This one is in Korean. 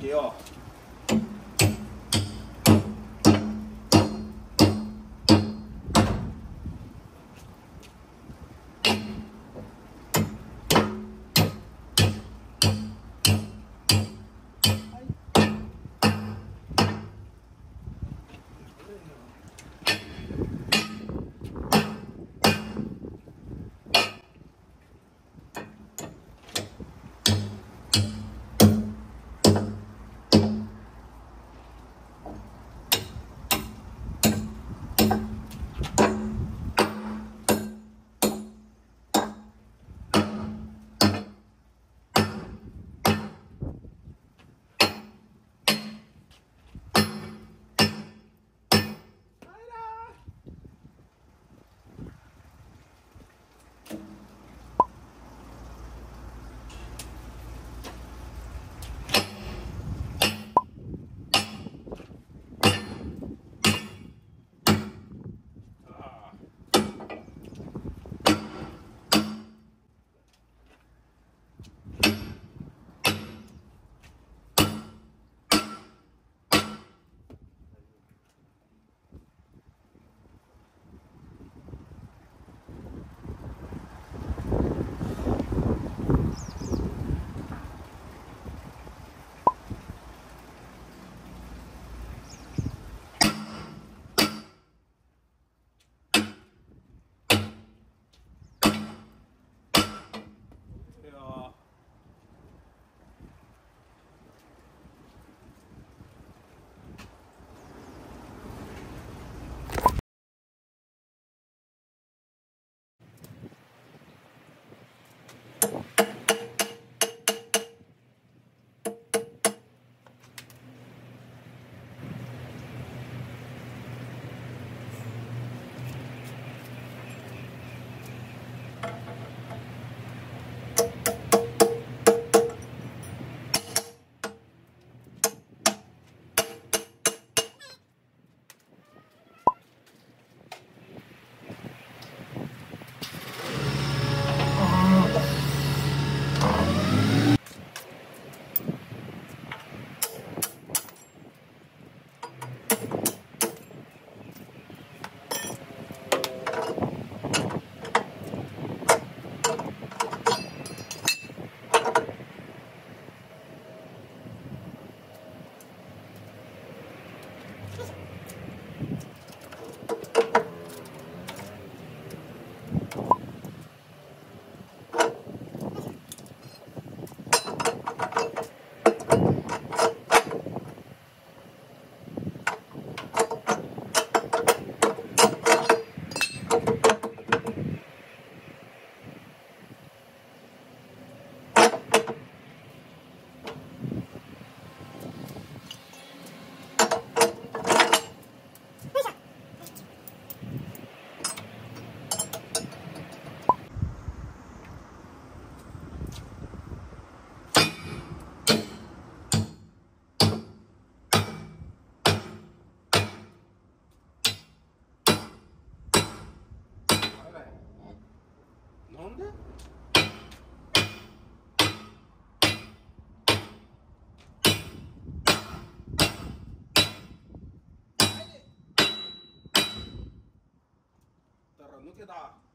给哦。 요. 나오는데? 따라 늦게다